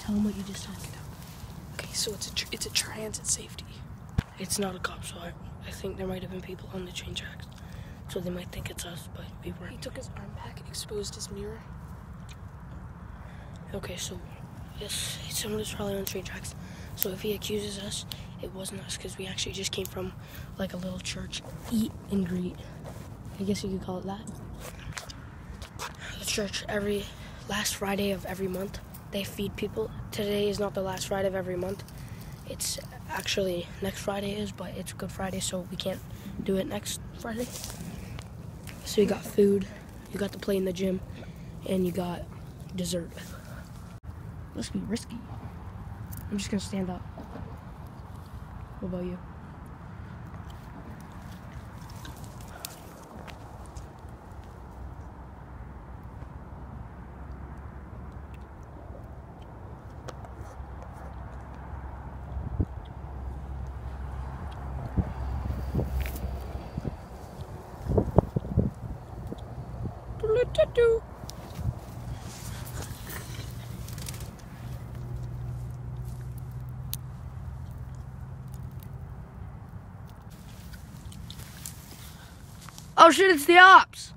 Tell him what you just said. Okay, so it's a tr- it's a transit safety. It's not a cop, so I, I think there might have been people on the train tracks. So they might think it's us, but we He weren't. He took his arm back, exposed his mirror. Okay, so yes, someone was probably on train tracks. So if he accuses us, it wasn't us because we actually just came from like a little church, eat and greet. I guess you could call it that. The church every last Friday of every month they feed people. Today is not the last Friday of every month. It's actually next Friday is, but it's Good Friday, so we can't do it next Friday. So you got food, you got to play in the gym, and you got dessert. Let's be risky. I'm just gonna stand up. What about you? Oh shit, it's the ops!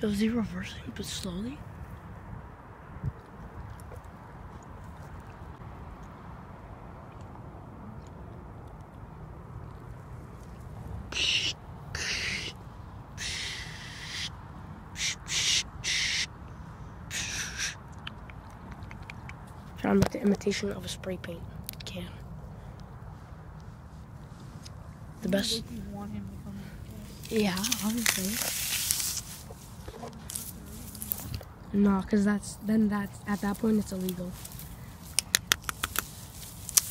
Is he reversing but slowly? To make the imitation of a spray paint can. The best. You want him to come Yeah, obviously. No, because that's then that's at that point it's illegal.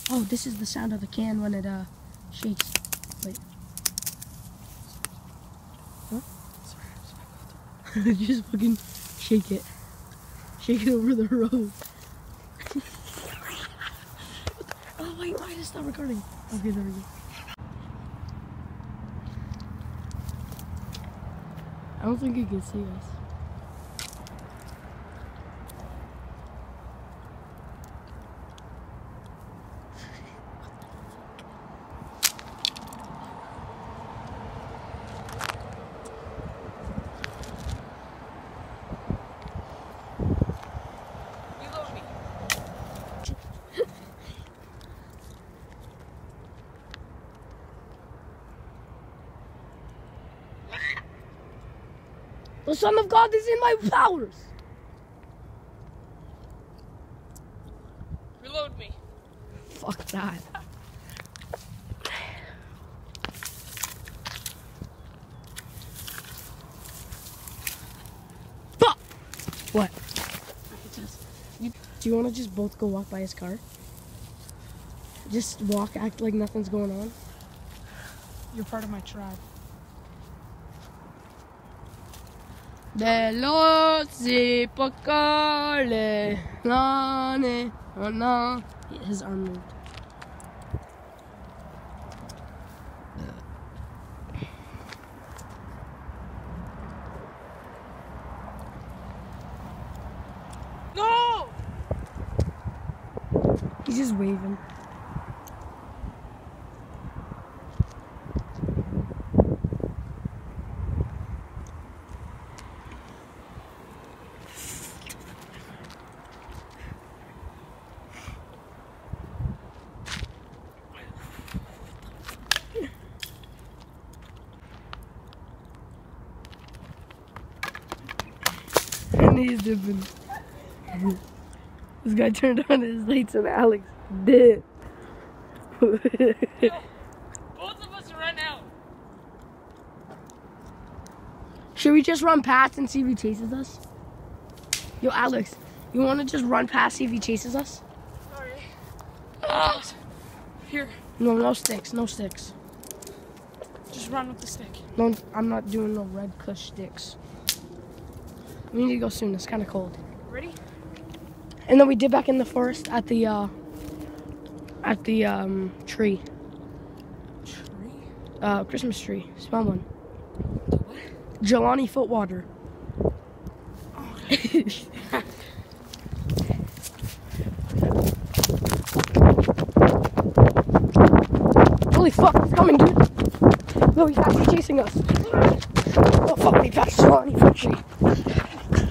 Oh, this is the sound of the can when it uh shakes. Wait. Huh? Just fucking shake it. Shake it over the road. oh wait, why did it stop recording? Okay, there we go. I don't think he can see us. Reload me. The Son of God is in my powers. Reload me. Fuck that. Fuck! What? Do you want to just both go walk by his car? Just walk, act like nothing's going on. You're part of my tribe. Veloci poccole, lane, oh no. His arm moved. No! He's just waving. And he's dipping. This guy turned on his lights and Alex did. Both of us run out. Should we just run past and see if he chases us? Yo, Alex, you want to just run past, see if he chases us? Sorry. Here, No, no sticks, no sticks. just run with the stick. No, I'm not doing no red cush sticks. We need to go soon. It's kind of cold. Ready? And then we did back in the forest at the uh, At the um, tree, Tree? uh, Christmas tree, small one. What? Jelani Footwater. Holy fuck, it's coming, dude. No, he's actually chasing us. Oh fuck, we passed Jelani Foot Tree.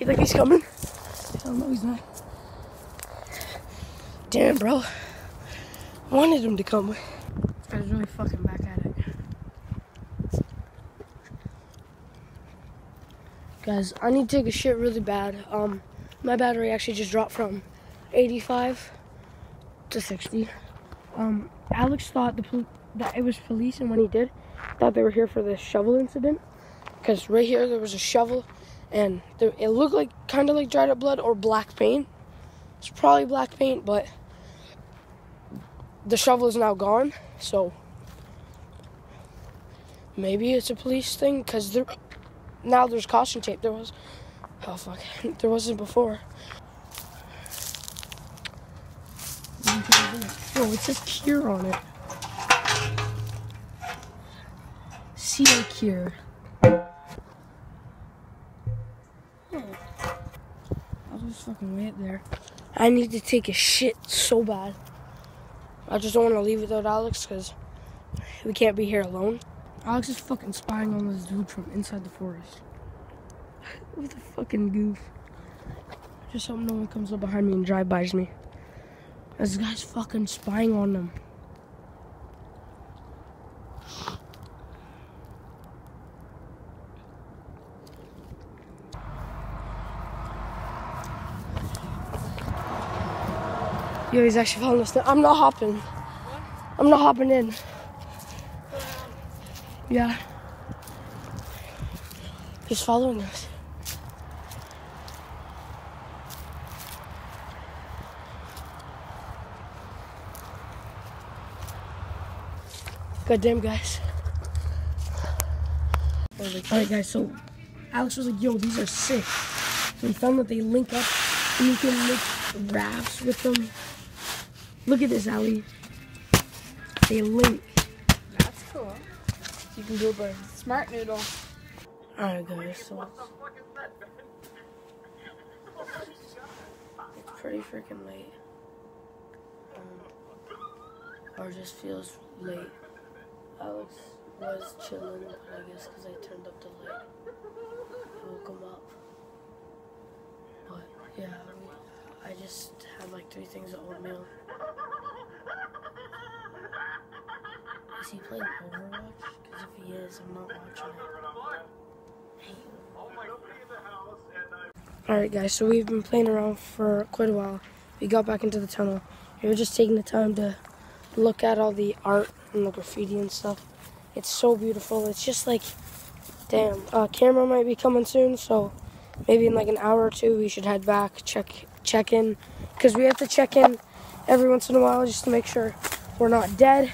You think he's coming? Hell no, he's not. Damn, bro. Wanted him to come. This guy's really fucking back at it. Guys, I need to take a shit really bad. Um, my battery actually just dropped from 85 to 60. Um, Alex thought the that it was police, and when he did, thought they were here for the shovel incident. Because right here there was a shovel, and it looked like kind of like dried up blood or black paint. It's probably black paint, but the shovel is now gone, so maybe it's a police thing because there now there's caution tape. There was oh fuck, there wasn't before. Oh, it says cure on it. Seal cure. Just fucking wait there. I need to take a shit so bad. I just don't want to leave without Alex because we can't be here alone. Alex is fucking spying on this dude from inside the forest. what a fucking goof. Just hope no one comes up behind me and drive-bys me. This guy's fucking spying on them. Yo, he's actually following us. now. I'm not hopping. I'm not hopping in. Yeah. He's following us. Goddamn, guys. Alright, guys, so Alex was like, yo, these are sick. So we found that they link up and you can make rafts with them. Look at this, Ali. They link. That's cool. You can do it by Smart Noodle. Alright, guys, so it's, it's pretty freaking late. Um, or just feels late. Alex was chilling, I guess because I turned up the light, I woke him up. But yeah, we, I just had like three things of oatmeal. He playing Overwatch? Because if he is, I'm not watching it. Alright guys, so we've been playing around for quite a while. We got back into the tunnel. We were just taking the time to look at all the art and the graffiti and stuff. It's so beautiful. It's just like, damn. Uh, camera might be coming soon, so maybe in like an hour or two we should head back, check check in, because we have to check in every once in a while just to make sure we're not dead,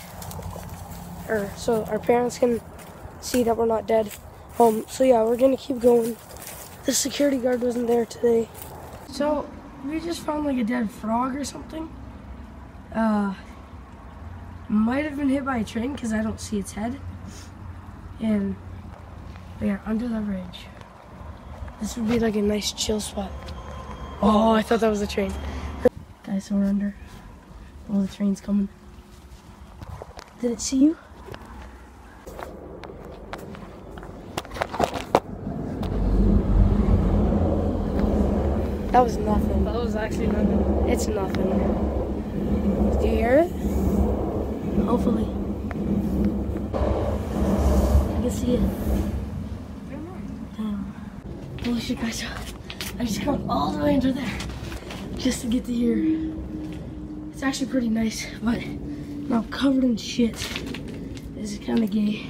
or so our parents can see that we're not dead. Um, so yeah, we're gonna keep going. The security guard wasn't there today. So we just found like a dead frog or something. Uh, might have been hit by a train because I don't see its head. And we are under the bridge. This would be like a nice chill spot. Oh, I thought that was a train. Guys, so we're under. Oh, the train's coming. Did it see you? Was nothing. That was actually nothing. It's nothing. Do you hear it? Hopefully. I can see it. Damn. Holy shit, guys. I just come all the way under there just to get to here. It's actually pretty nice, but now covered in shit. This is kind of gay.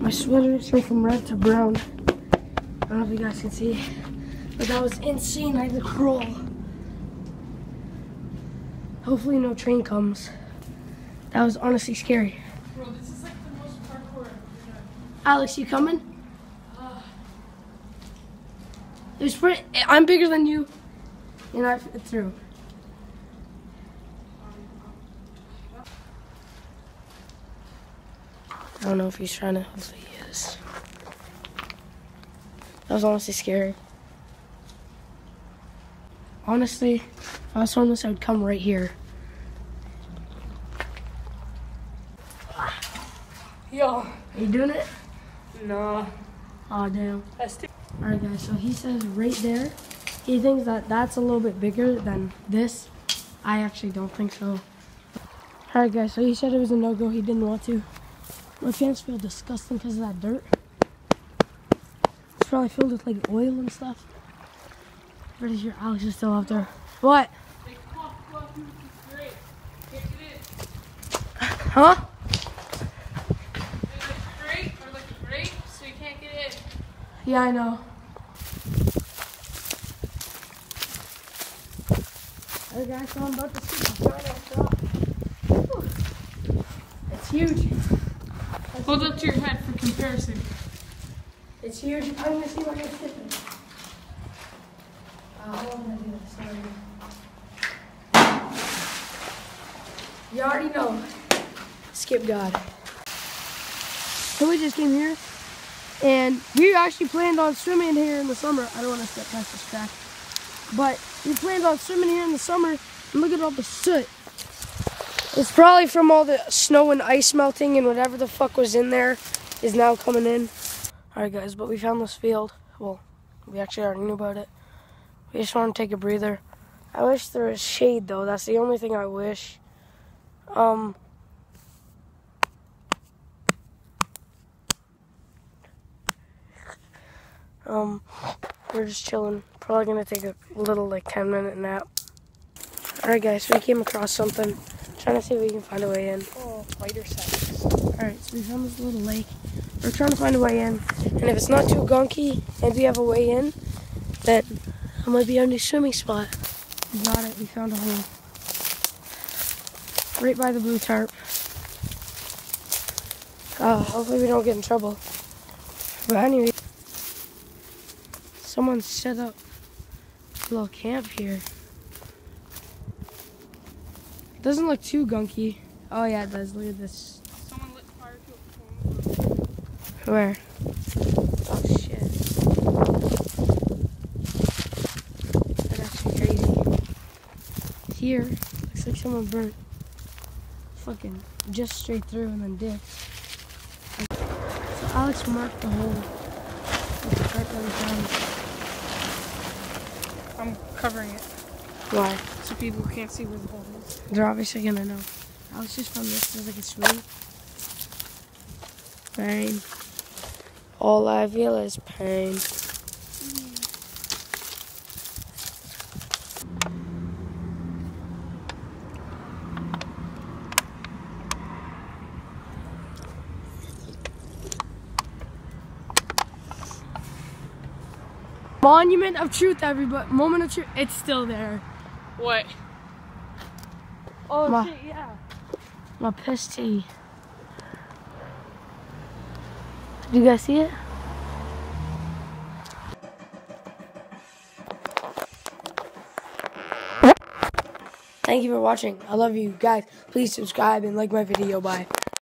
My sweater turned from red to brown. I don't know if you guys can see, but that was insane. I had to crawl. Hopefully no train comes. That was honestly scary. Bro, this is like the most parkour I've ever done. Alex, you coming? There's pretty, I'm bigger than you, and I fit through. I don't know if he's trying to. Hopefully he is. That was honestly scary. Honestly, if I was on this, I would come right here. Yo. Are you doing it? No. Oh damn. Alright guys, so he says right there, he thinks that that's a little bit bigger than this. I actually don't think so. Alright guys, so he said it was a no-go, he didn't want to. My pants feel disgusting because of that dirt. It's probably filled with like oil and stuff. Pretty sure Alex is still out there. What? Huh? Yeah, I know. Alright guys, so I'm about to see my giant drop. Whew. It's huge. Hold up to your head for comparison. It's huge. I'm gonna see what it's tipping. You already know. Skip God. So we just came here, and we actually planned on swimming here in the summer. I don't want to step past this track, but we planned on swimming here in the summer. And look at all the soot. It's probably from all the snow and ice melting and whatever the fuck was in there is now coming in. Alright guys, but we found this field. Well, we actually already knew about it. We just want to take a breather. I wish there was shade though. That's the only thing I wish. Um Um we're just chilling. Probably gonna take a little like 10 minute nap. Alright guys, we came across something. Trying to see if we can find a way in. Oh, spider sex. Alright, so we found this little lake. We're trying to find a way in. And if it's not too gunky and we have a way in, then it might be our new swimming spot. We got it. We found a hole. Right by the blue tarp. Oh, hopefully we don't get in trouble. But anyway, someone set up a little camp here. It Doesn't look too gunky. Oh yeah, it does. Look at this. Someone lit fire to a. Where? Oh shit. That's actually crazy. Here, looks like someone burnt fucking just straight through and then dipped. So Alex marked the hole. the tarp that we found. I'm covering it Why? so people can't see where the hole is. They're obviously gonna know. Alex just found this. Feels like it's real. Pain. All I feel is pain. Monument of truth, everybody. Moment of truth. It's still there. What? Oh Ma- shit, yeah. My piss tea. Do you guys see it? Thank you for watching. I love you guys. Please subscribe and like my video. Bye.